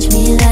touch me like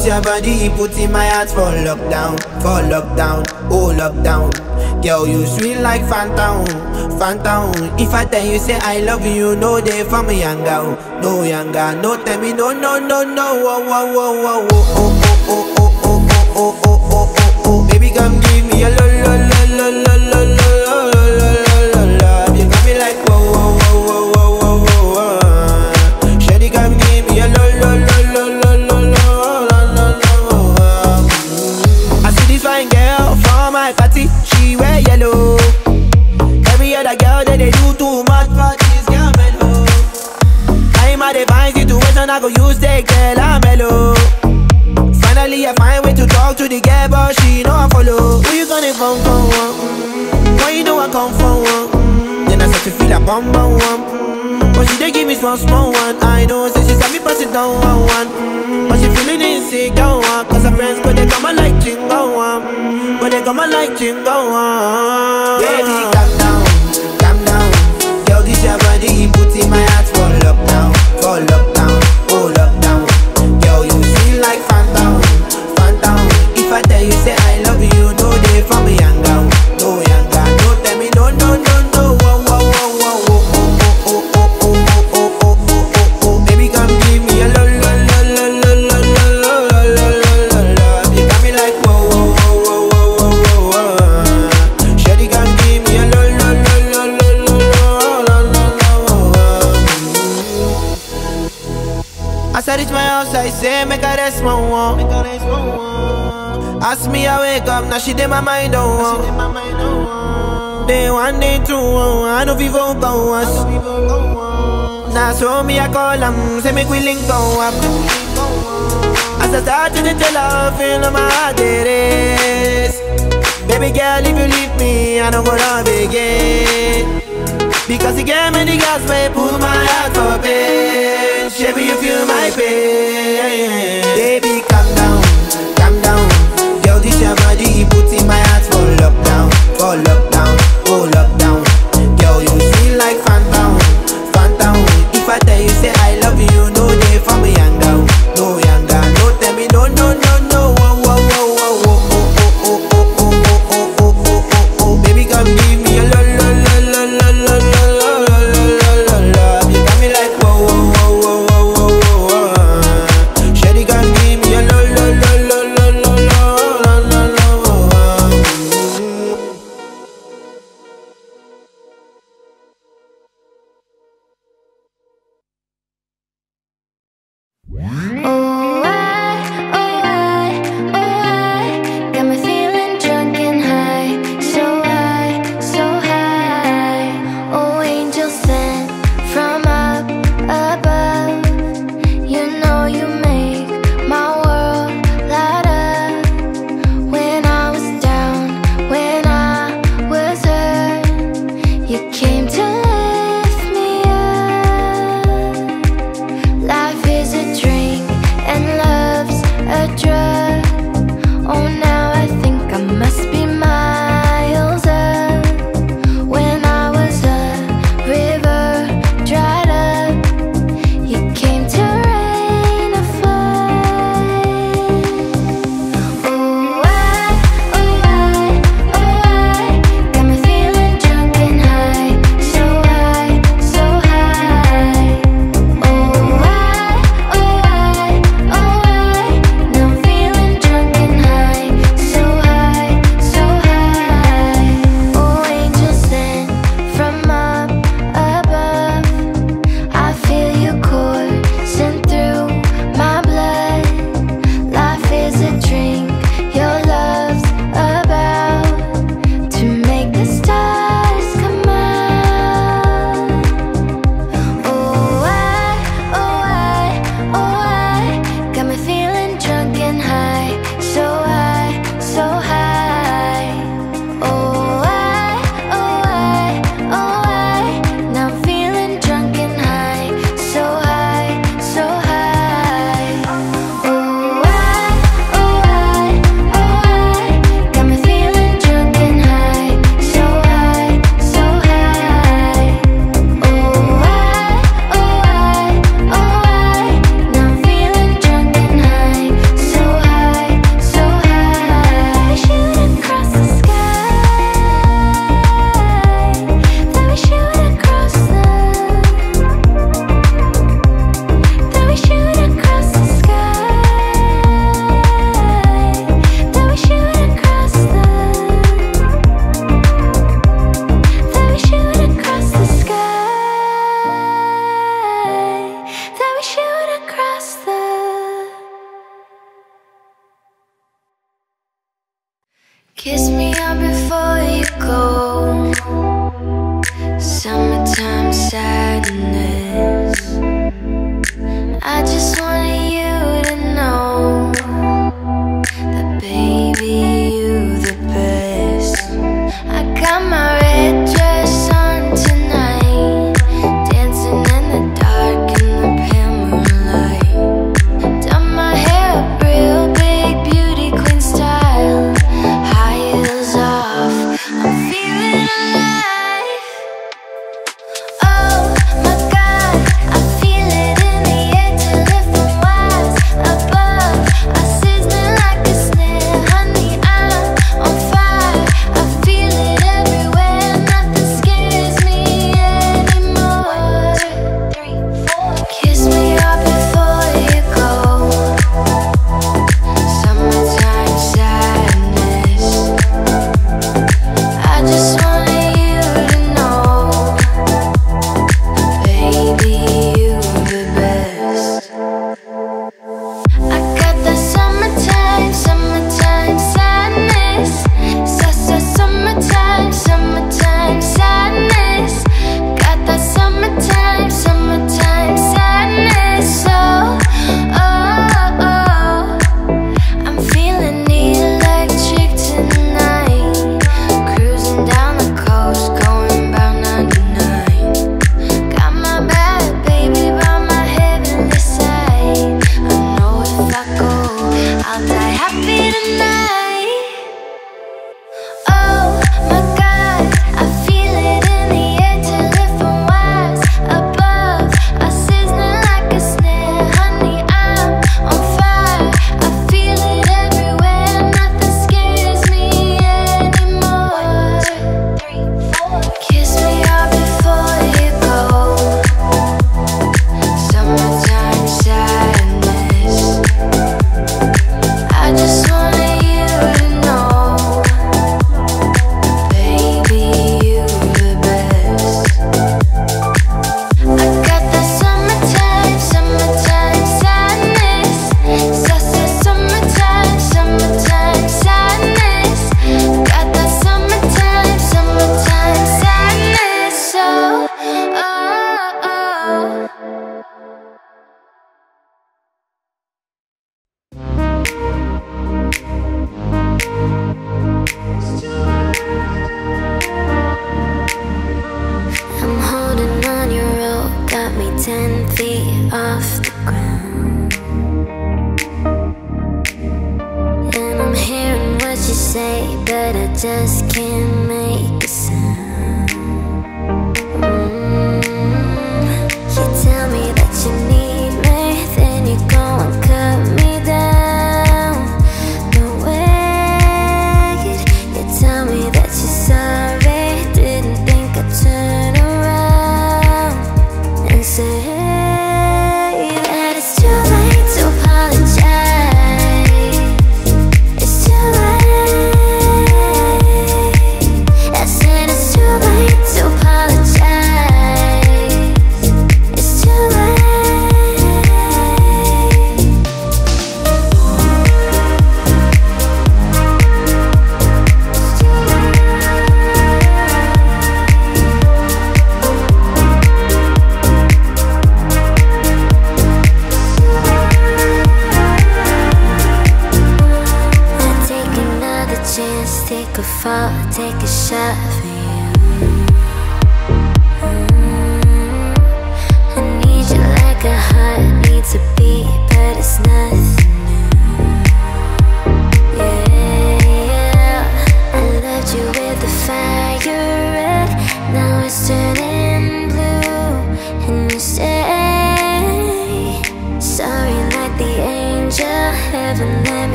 Squeeze your body, he put in my heart for lockdown, for lockdown, oh lockdown. Girl, you sweet like Fanta, Fanta. If I tell you say I love you, you know they for me younger, no younger, no tell me no no no no, whoa whoa whoa whoa whoa. chinga cause she did my mind oh. oh. Day one, day two, oh, I know vivo boss. Now so me I call him, say make we link go up. As I start to the love, feel my heart it is. Baby girl, if you leave me, I don't go love again. Because you gave me the gas, pull my heart for pain. Baby, you feel my pain. Baby, calm down your body, put in my heart for lockdown, for lockdown.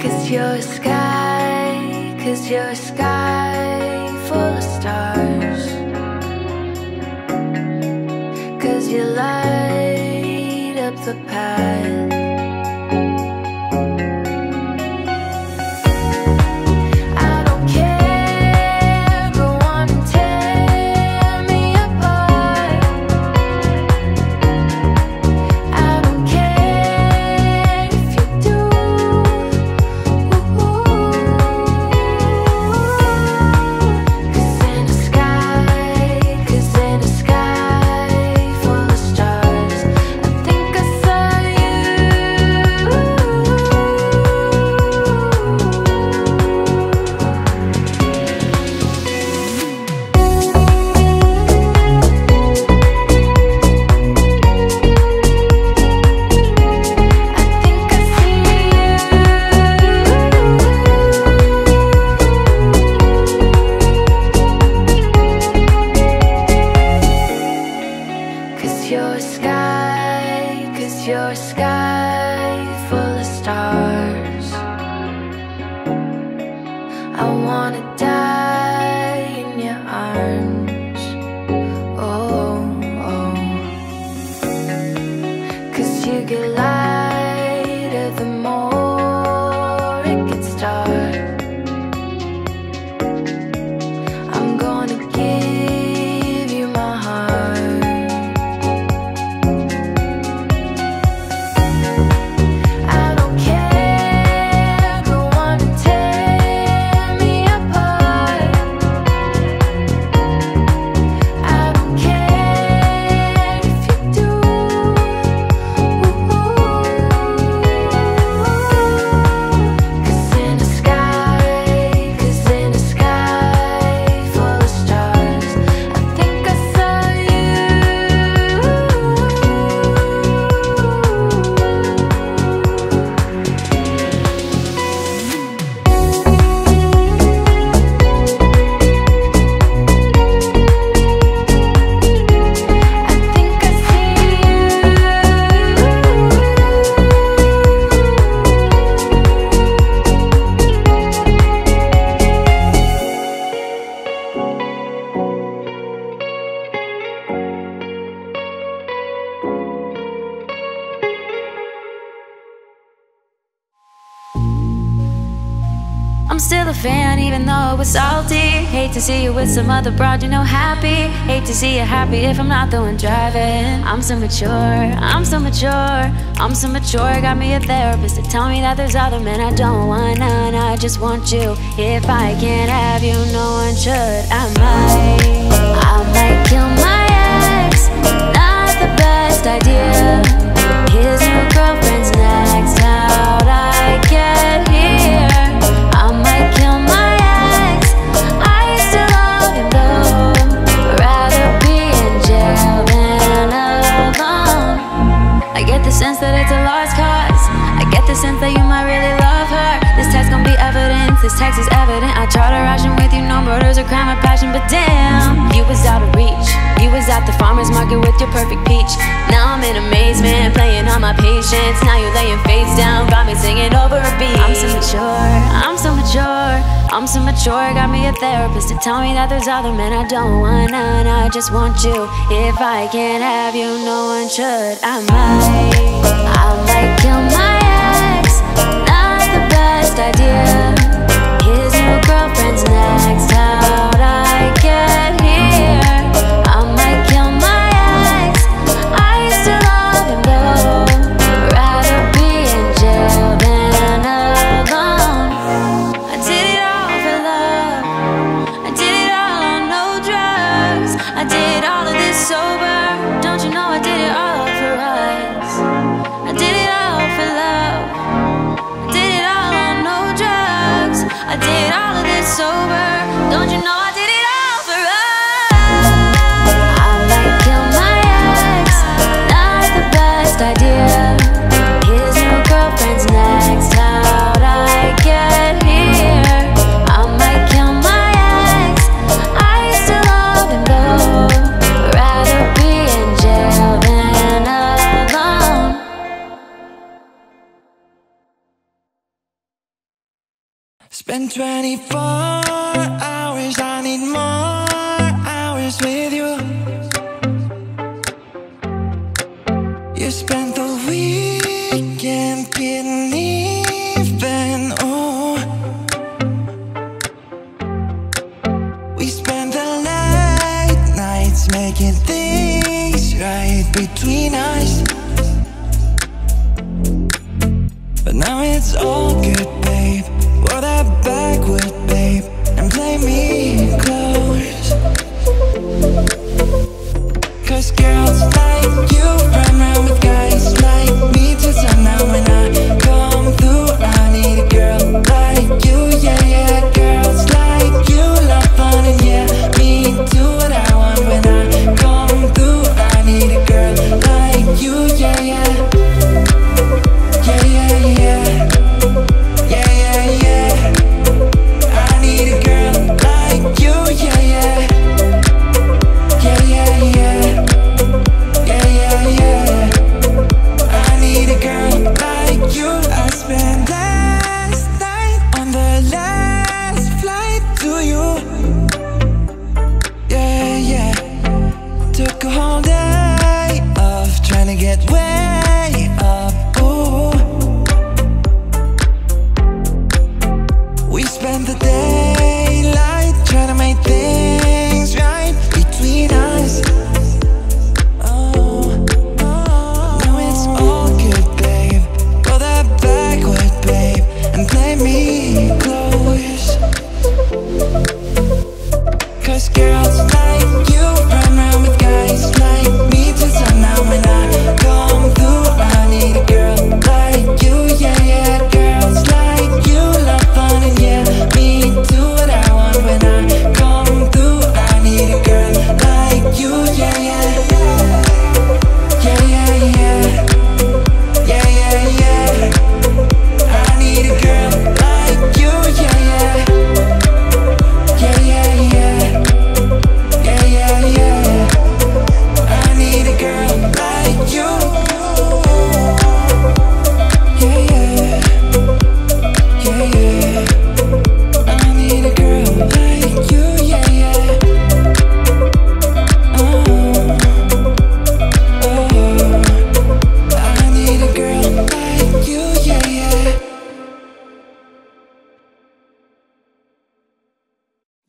Cause you're a sky, cause you're a sky full of stars. Cause you light up the path. Salty. Hate to see you with some other broad, you know, happy. Hate to see you happy if I'm not the one driving. I'm so mature, I'm so mature, I'm so mature. Got me a therapist to tell me that there's other men I don't want none. I just want you. If I can't have you, no one should. I might, I might kill my ex. Not the best idea. His new girlfriend's the sense that it's a lost cause. I get the sense that you might really love her. This text gon' be evidence. This text is evident. I tried to ration with you, no murders or crime or passion, but damn, you was out of reach. You was at the farmer's market with your perfect peach. Now I'm in amazement, playing on my patience. Now you're laying face down, got me singing over a beat. I'm so mature, I'm so mature, I'm so mature. Got me a therapist to tell me that there's other men I don't want none. I just want you. If I can't have you, no one should. I might, I might kill my ex. Not the best idea. His new girlfriend's next. How'd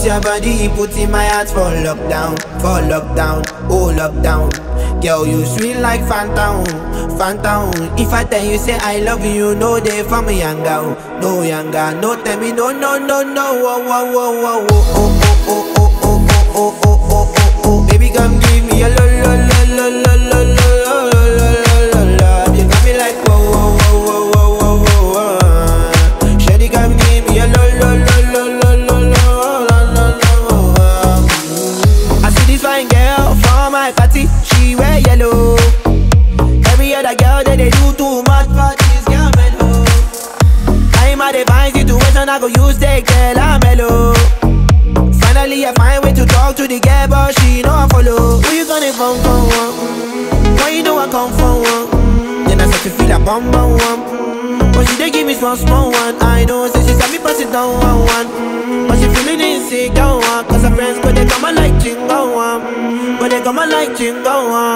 squeeze your body, he put in my heart for lockdown, for lockdown, oh lockdown. Girl, you sweet like Fanta, Fanta. If I tell you say I love you, you know they from me younger, no younger, no tell me no no no no, oh oh oh oh. oh. 听到啊。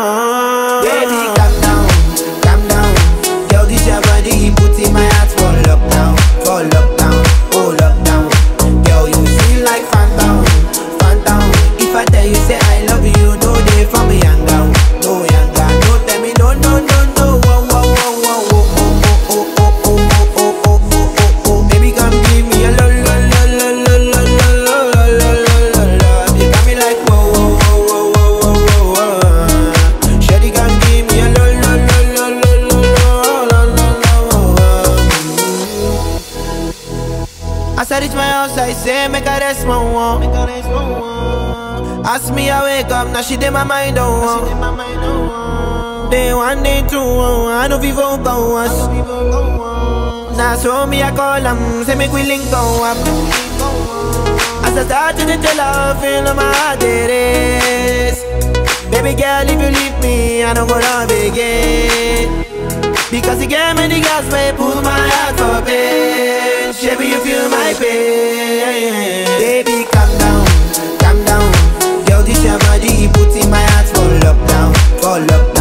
now she did my mind on oh. oh. Day one, day two, oh, I know vivo go us. Now so me I call them, say make we link go up. As I start to tell her, feel my heart it is. Baby girl, if you leave me, I don't wanna again. Because you gave me the gas, pull my heart for pain. Baby, you feel my pain. Baby, calm down your body, put in my heart, fall up down, fall up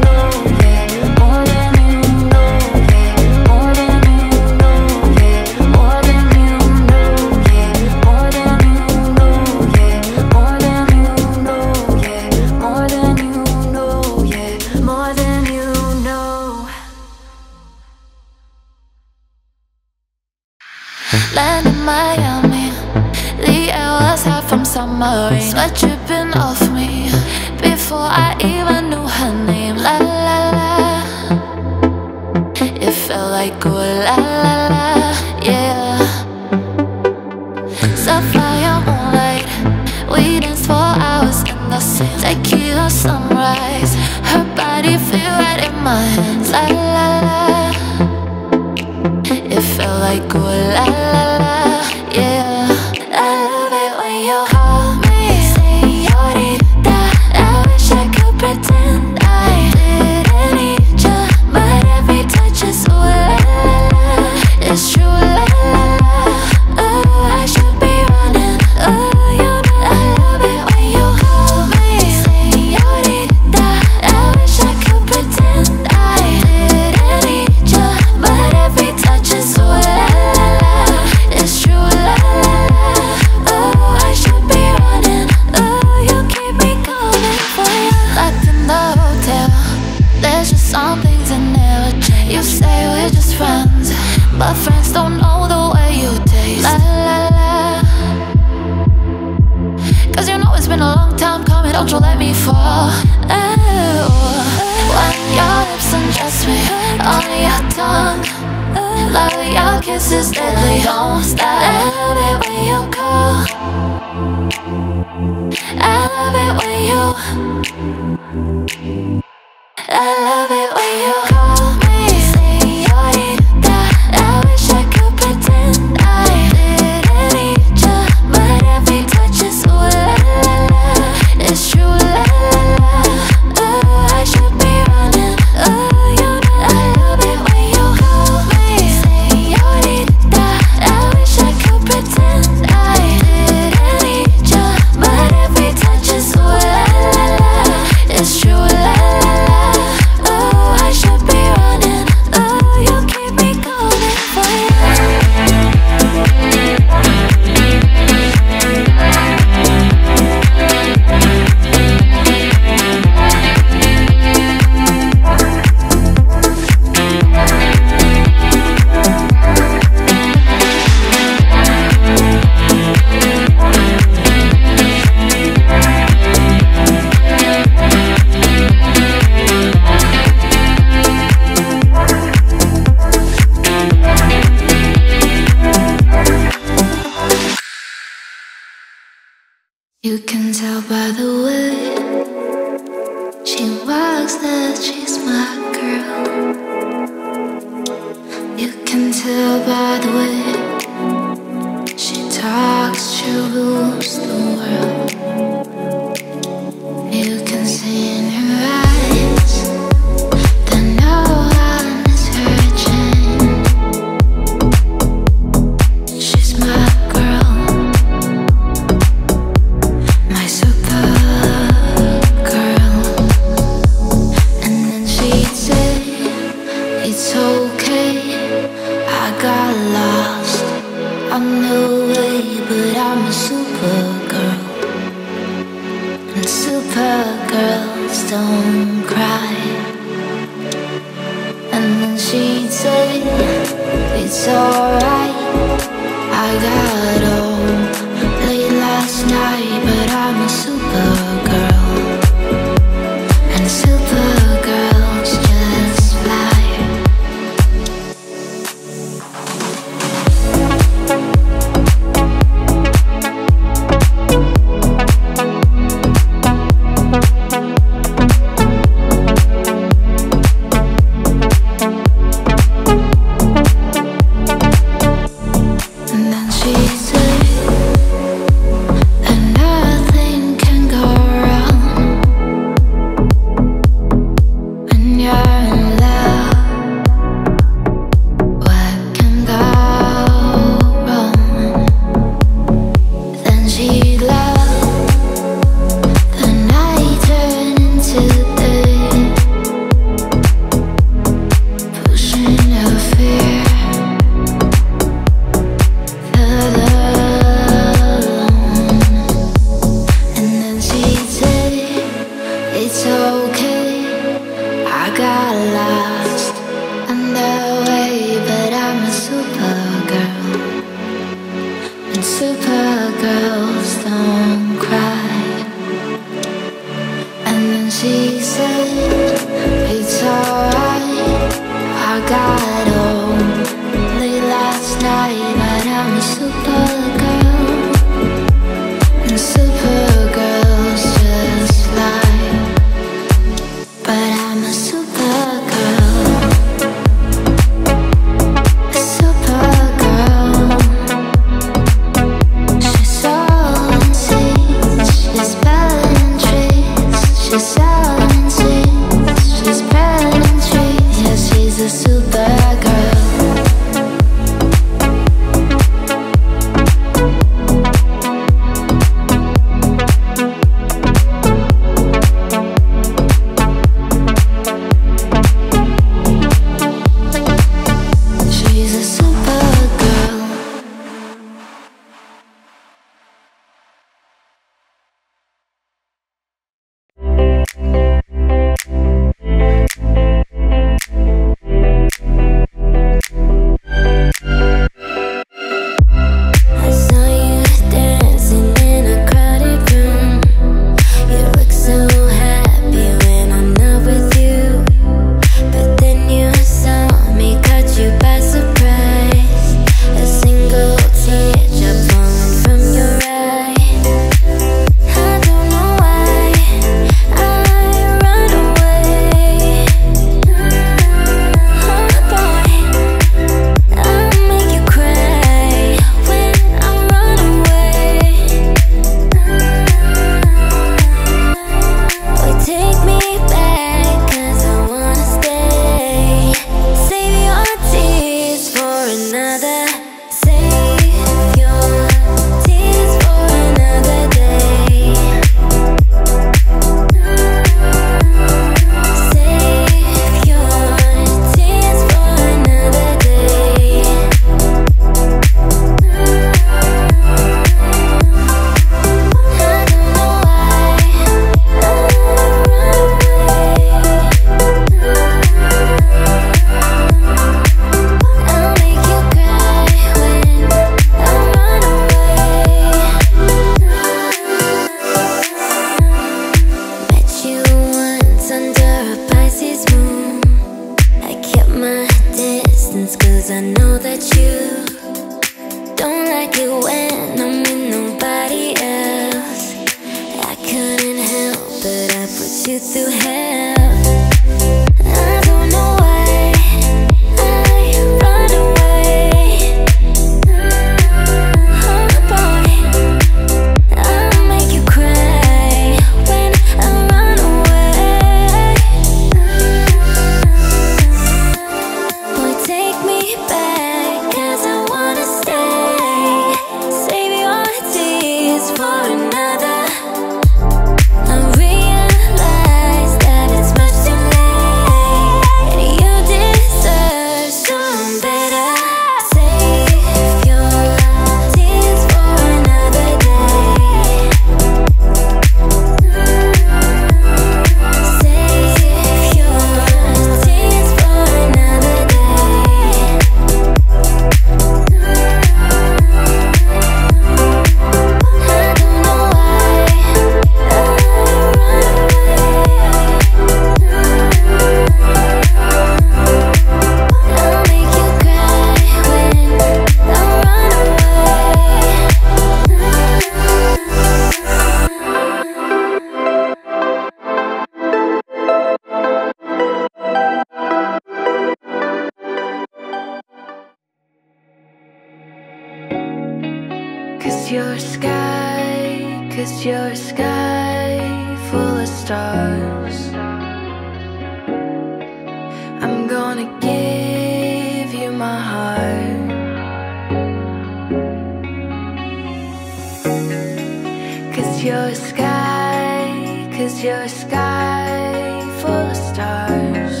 Cause you're a sky, cause you're a sky full of stars.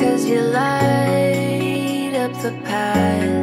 Cause you light up the path.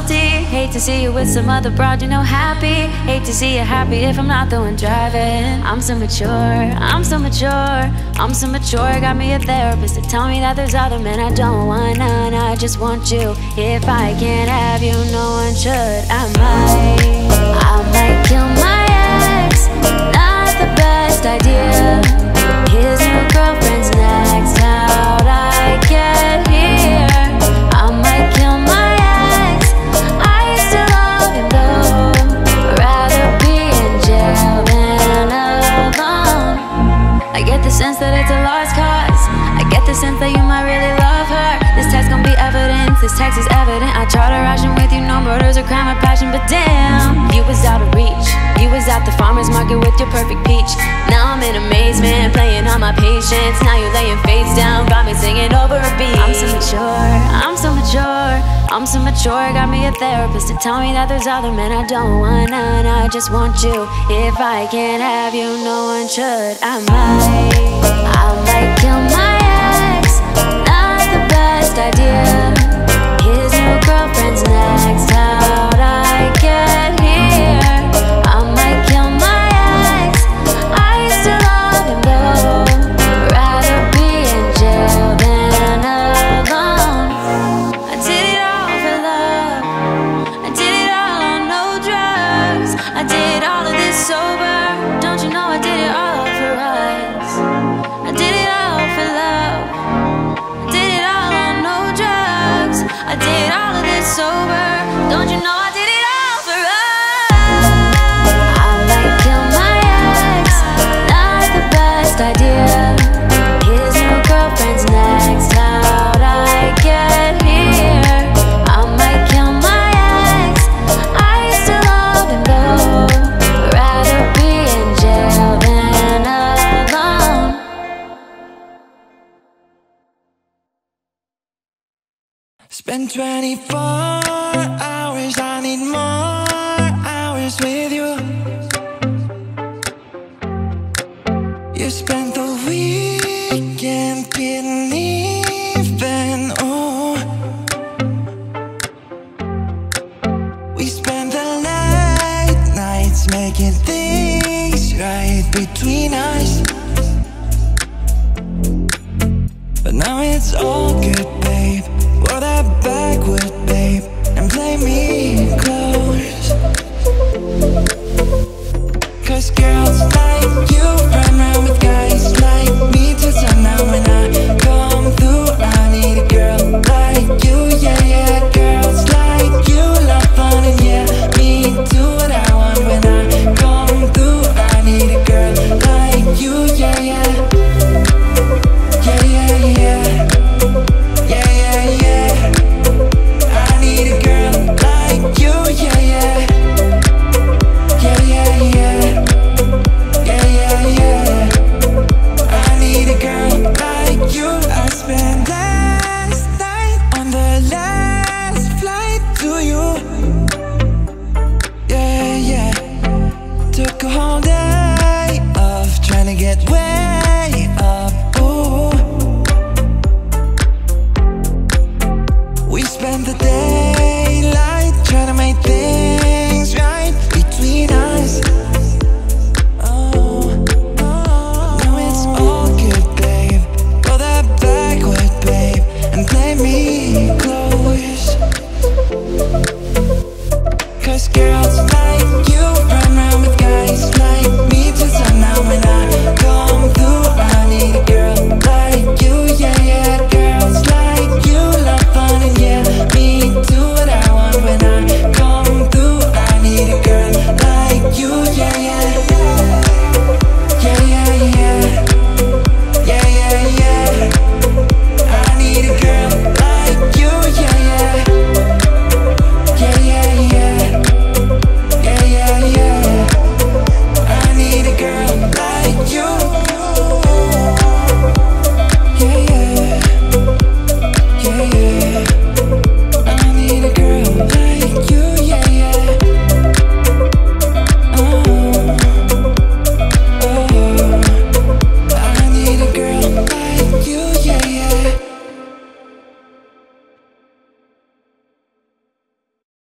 Salty. Hate to see you with some other broad, you know, happy. Hate to see you happy if I'm not the one driving. I'm so mature, I'm so mature, I'm so mature. Got me a therapist to tell me that there's other men I don't want none. I just want you. If I can't have you, no one should. I might, I might kill my ex. Not the best idea. His new girlfriend's. I get the sense that it's a lost cause. I get the sense that you might really love her. This text gon' be evidence. This text is evident. I try to ration with you, no murders or crime or passion, but damn, you was out of reach. You was at the farmer's market with your perfect peach. Now I'm in amazement, playing on my patience. Now you're laying face down, got me singing over a beat. I'm so mature, I'm so mature, I'm so mature. Got me a therapist to tell me that there's other men I don't want none. I just want you. If I can't have you, no one should. I might, I might kill my ex. Not the best idea. His new girlfriend's next. How'd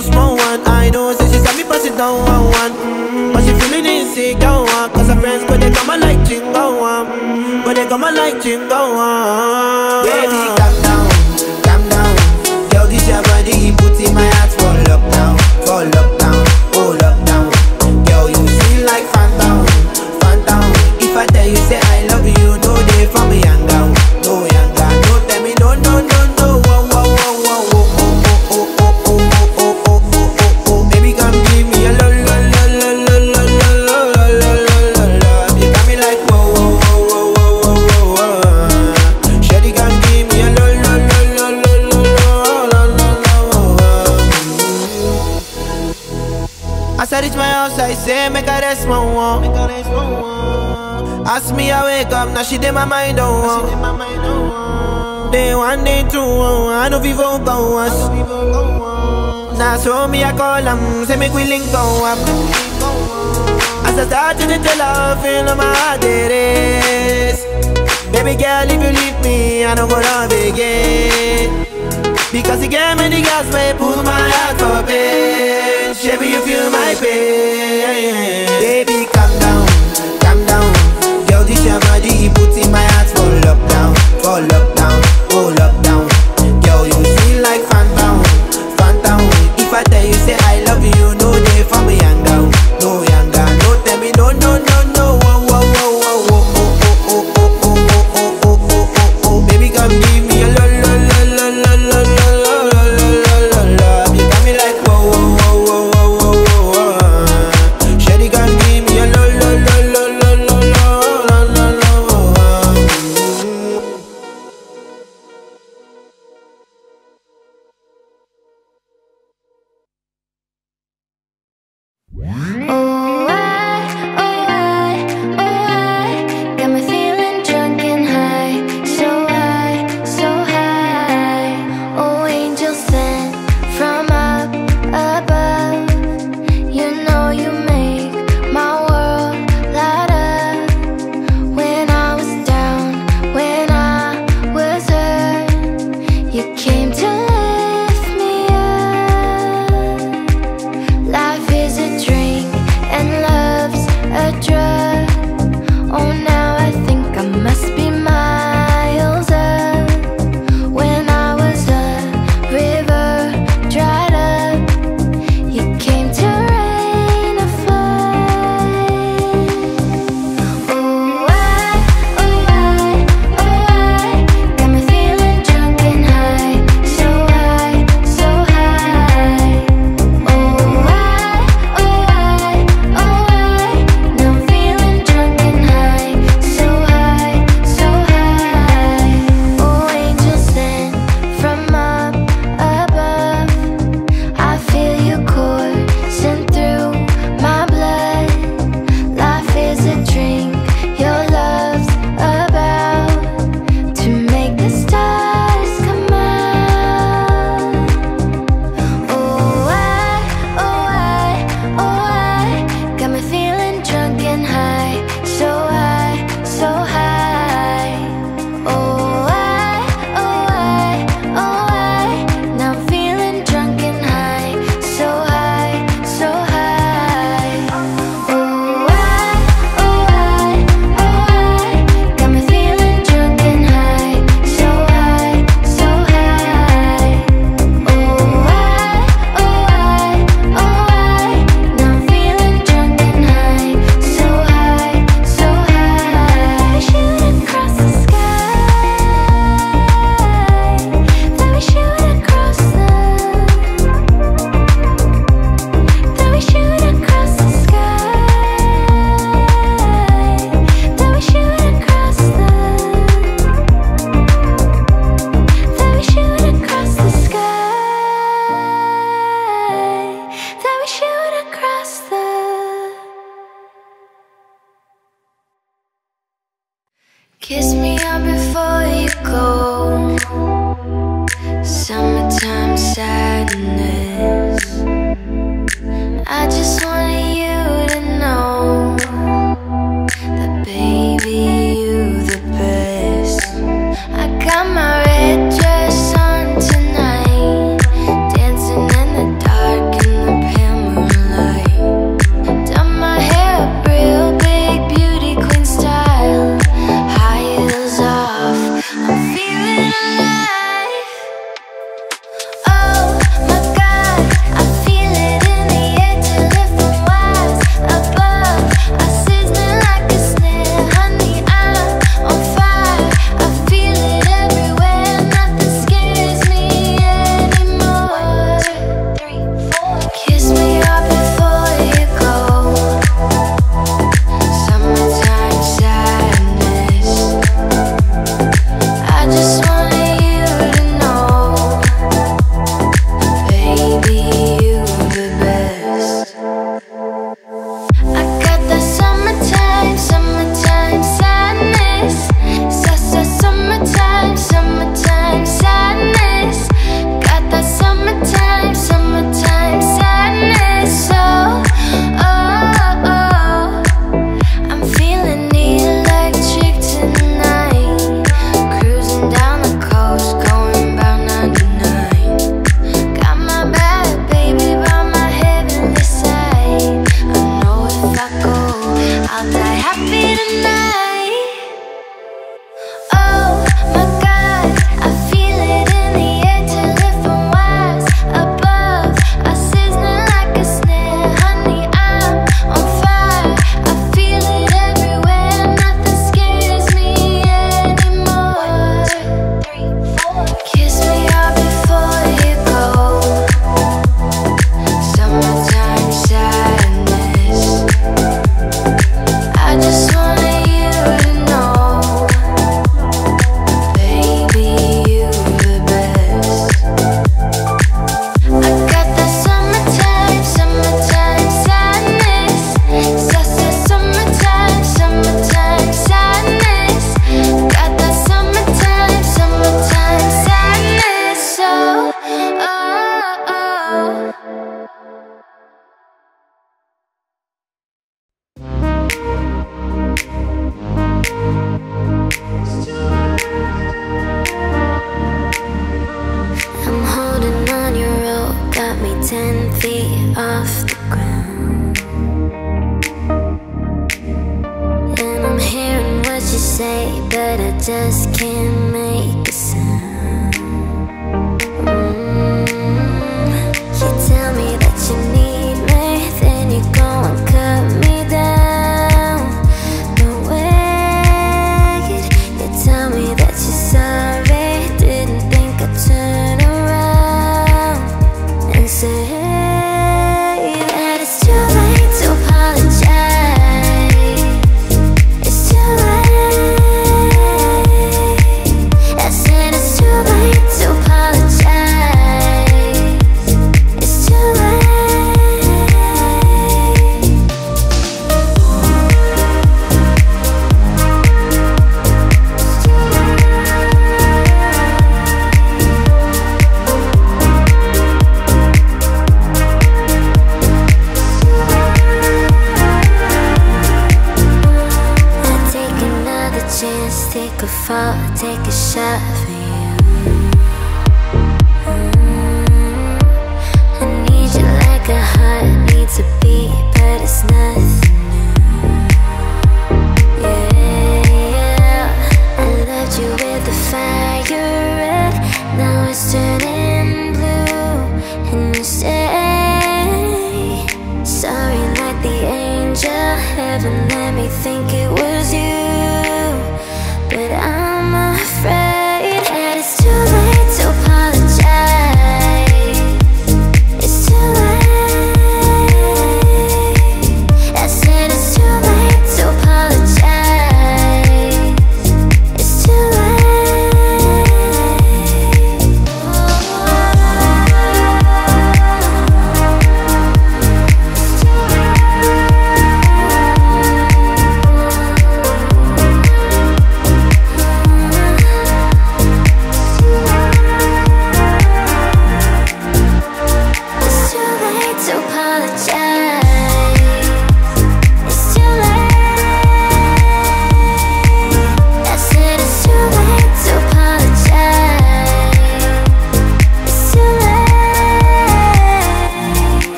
small, small one. I know, say she got me pass it down one, one. But she feeling insecure, cause her friends, but they come and like jingle one. Mm, But they come and like jingle one. it up, now she did my mind on oh. Day one, day two, oh, I know vivo boss Now so me I call him, say make we link go up. As I start to tell her, feel my heart it is. Baby girl, if you leave me, I don't I'll again. Because you gave me the gas, babe, pull my heart for pain Baby, you feel my pain. Baby, calm down your body, put in my heart, fall up down, fall up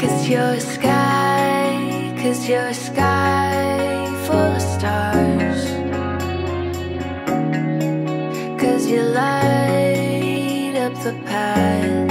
Cause you're a sky, cause you're a sky full of stars. Cause you light up the path.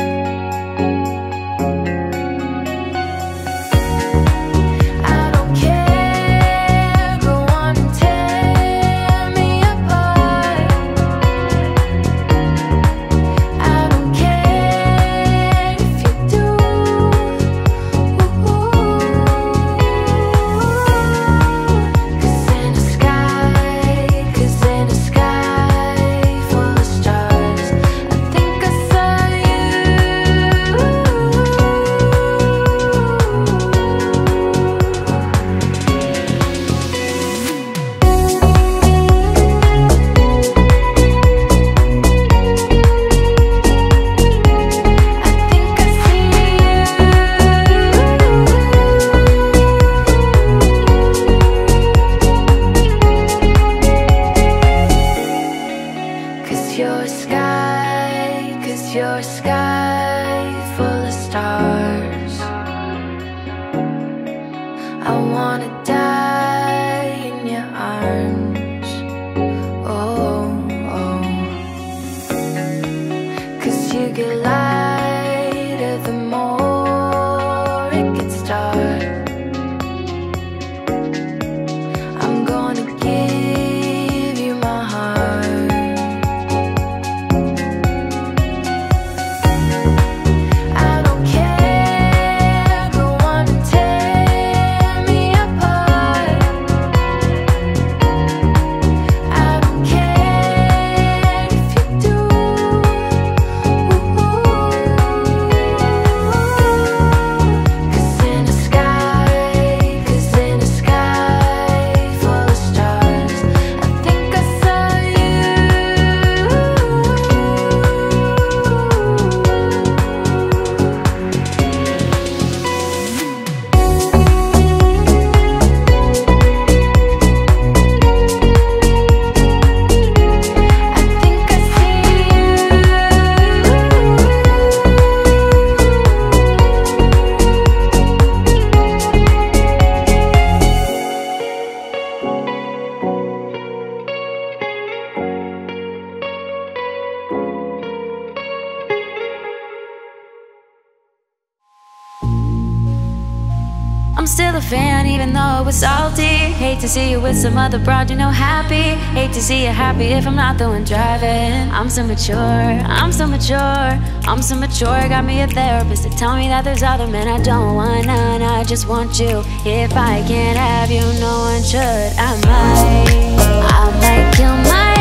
Salty. Hate to see you with some other broad, you know, happy. Hate to see you happy if I'm not the one driving. I'm so mature, I'm so mature, I'm so mature. Got me a therapist to tell me that there's other men I don't want none. I just want you. If I can't have you, no one should. I might, I might kill my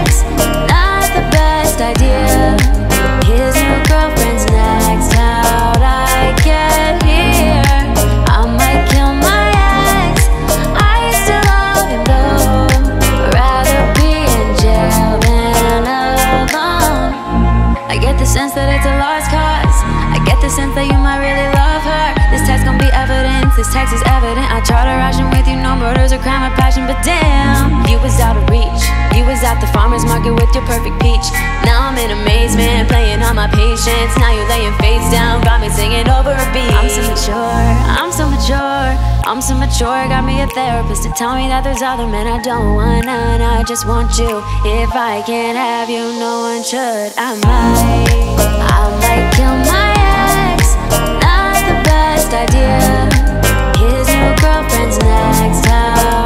ex. Not the best idea. His new girlfriend's. I get the sense that it's a lost cause. I get the sense that you might really love her. This text gon' be evidence. This text is evident. I try to ration with you, no murders or crime or passion, but damn, you was out of reach. You was at the farmer's market with your perfect peach. Now I'm in amazement, playing on my patience. Now you're laying face down, got me singing over a beat. I'm so mature, I'm so mature, I'm so mature. Got me a therapist to tell me that there's other men I don't want none. I just want you. If I can't have you, no one should. I might, I might kill my ex. Not the best idea. His new girlfriend's next. How'd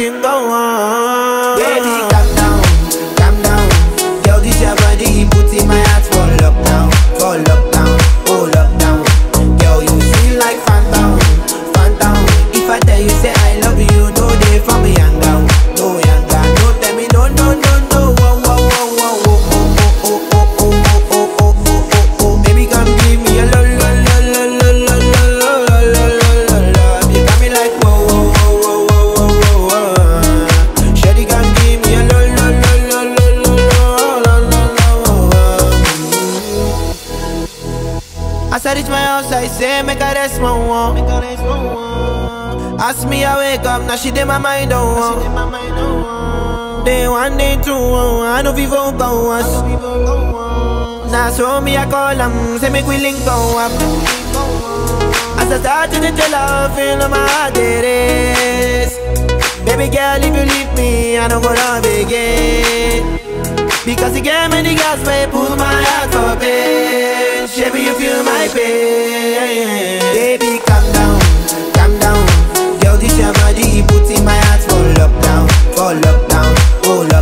touching now she did my mind on oh. Day one, day two, oh, I know vivo go us Now so me I call him, say make we link go up As I start to the love, feel my heart it is Baby girl, if you leave me, I don't go love again. Because you gave me the gas, babe, pull my heart for pain. Me you feel my pain. Baby, calm down your body, put in my heart, fall up down, fall up down, oh love.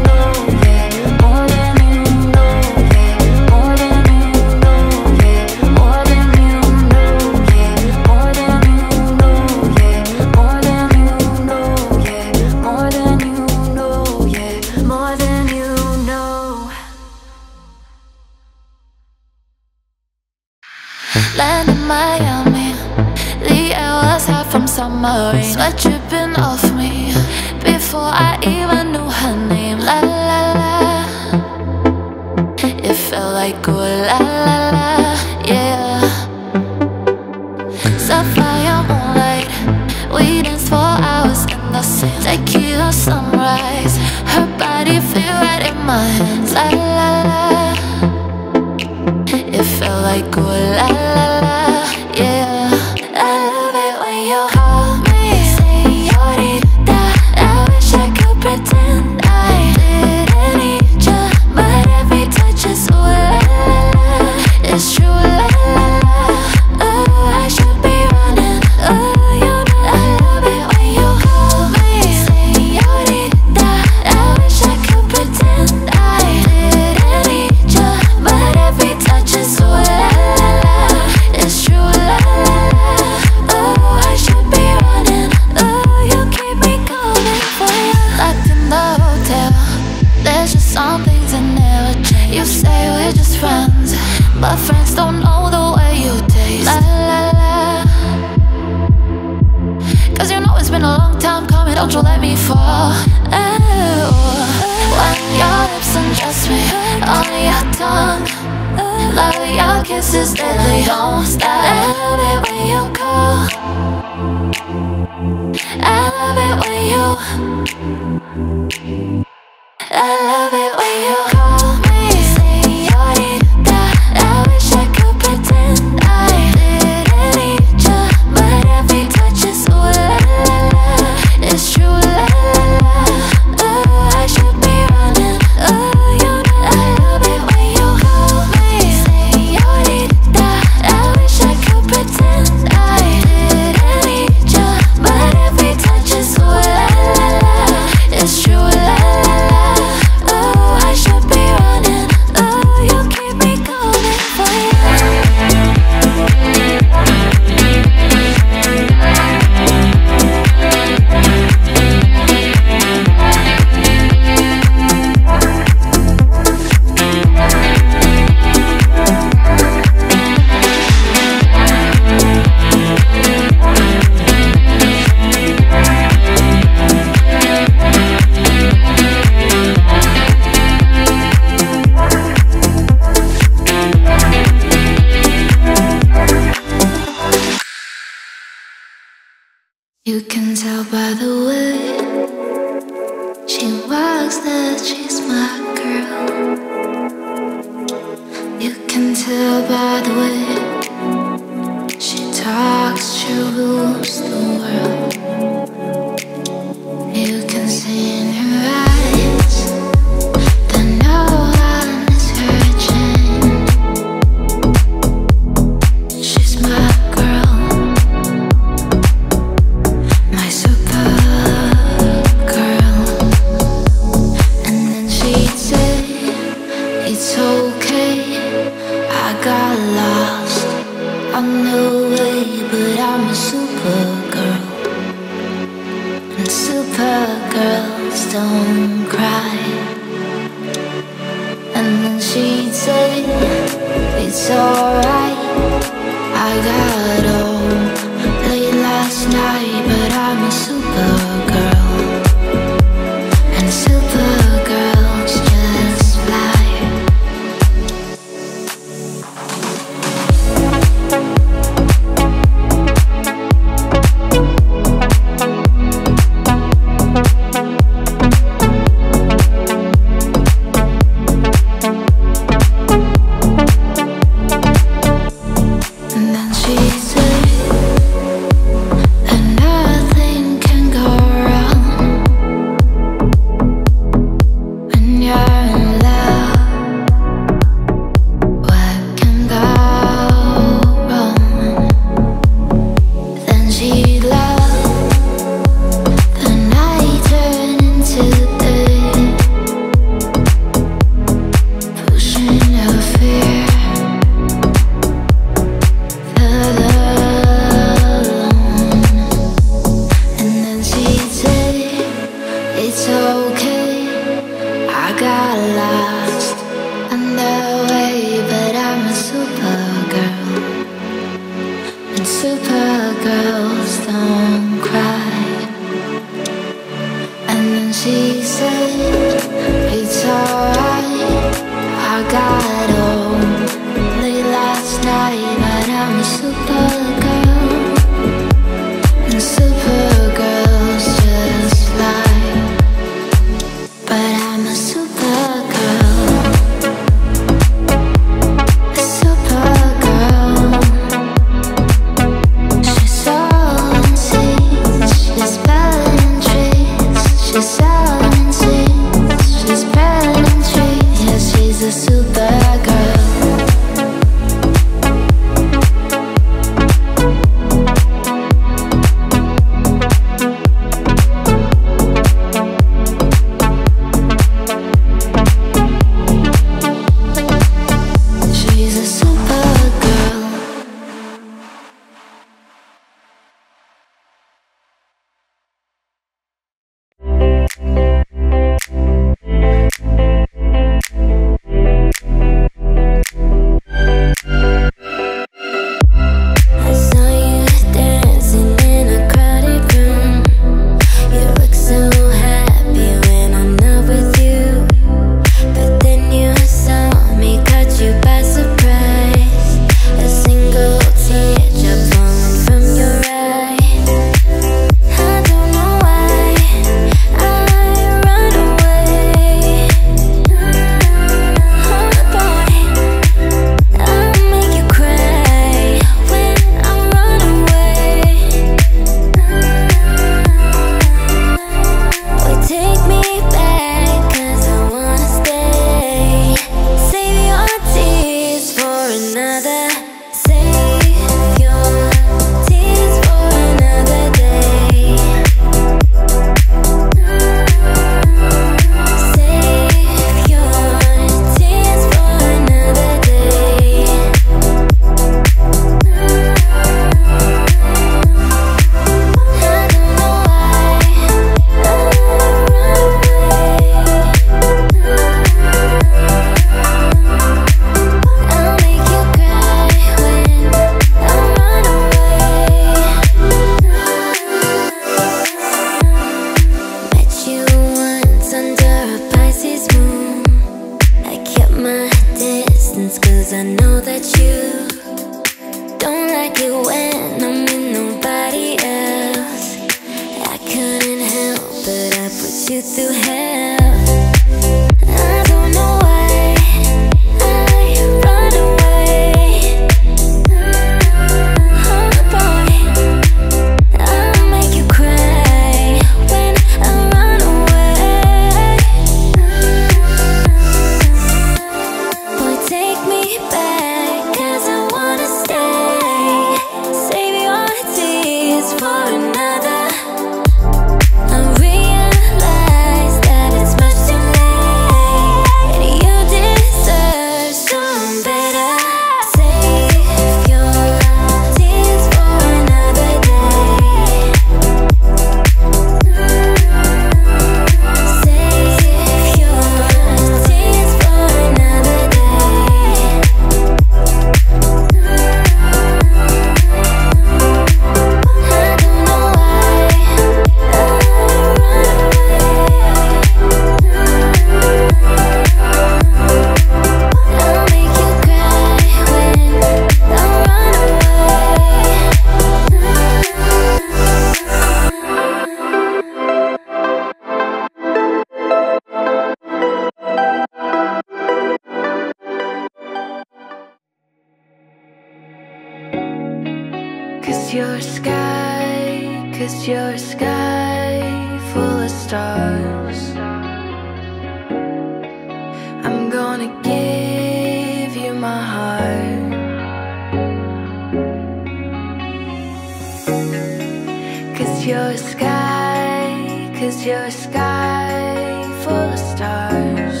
Cause you're a sky, cause you're a sky full of stars.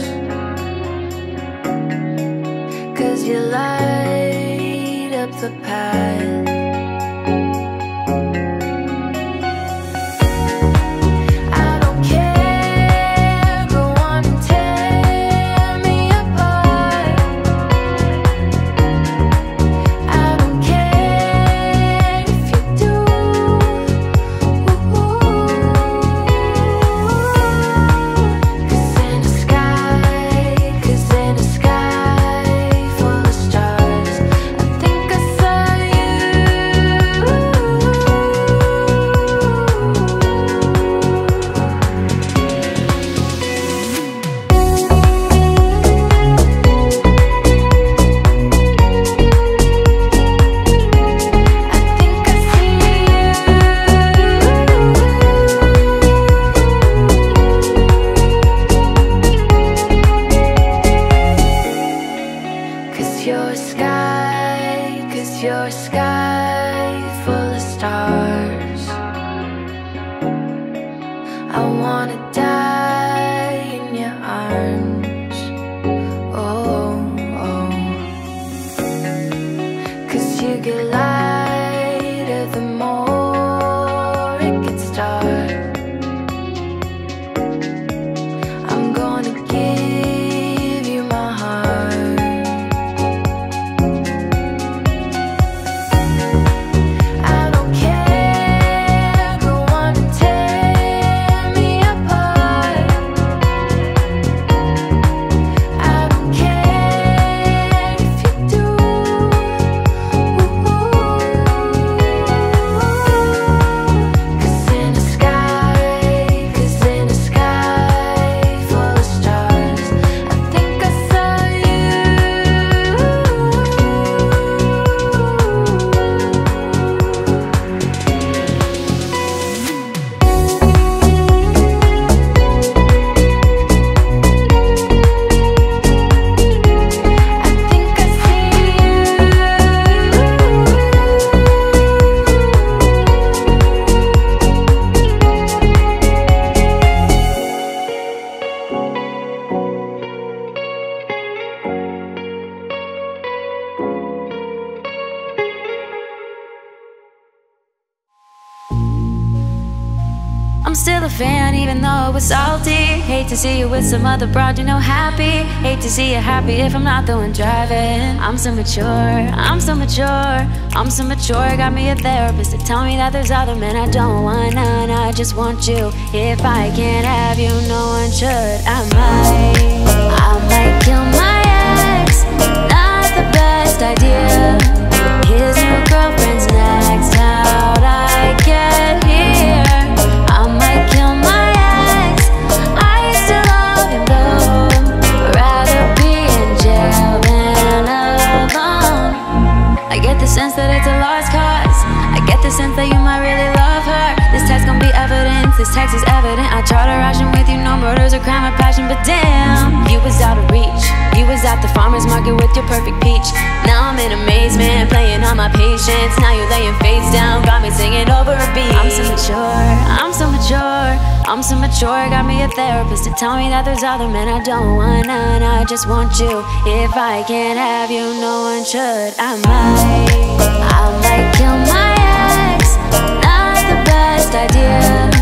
Cause you light up the path. salty. Hate to see you with some other broad, you know, happy. Hate to see you happy if I'm not the one driving. I'm so mature, I'm so mature, I'm so mature. Got me a therapist to tell me that there's other men I don't want, and I just want you. If I can't have you, no one should. I might, I might kill my ex. Not the best idea. His new girlfriend's sense that it's a lost cause. I get the sense that you might really love her. This text gon' be evidence, this text is evident. I tried to ration with you, no murders or crime or passion But damn, you was out of reach. You was at the farmer's market with your perfect peach. Now I'm in amazement, playing on my patience. Now you laying face down, got me singing over a beat. I'm so mature, I'm so mature. I'm so mature. Got me a therapist to tell me that there's other men I don't want, and I just want you. If I can't have you, no one should. I might, I might kill my ex. Not the best idea.